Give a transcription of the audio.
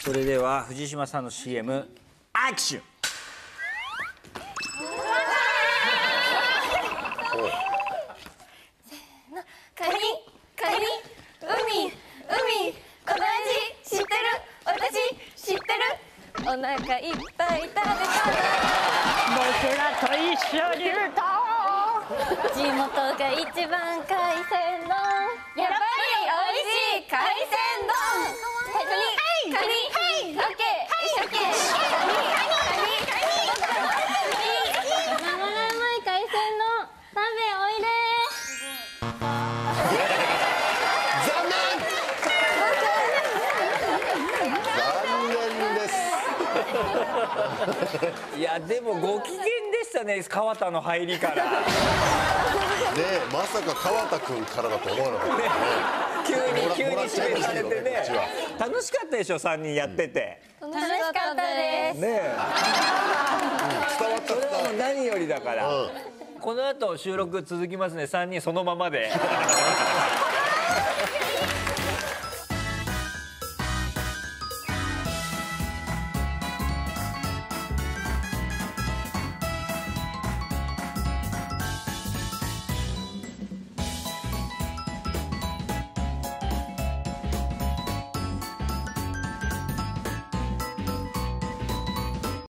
それでは藤島さんの CM アクション。カニカニ。海海。この味知ってる？私知ってる？お腹いっぱい食べたら僕らと一緒に歌おう。地元が一番海鮮丼いやでもご機嫌でしたね川田の入りから。ねえまさか川田君からだと思わなかったね。急に急に指名されてね。楽しかったでしょ3人やってて。楽しかったです。ねえ。伝わったそれはもう何よりだから、うん。この後収録続きますね3人そのままで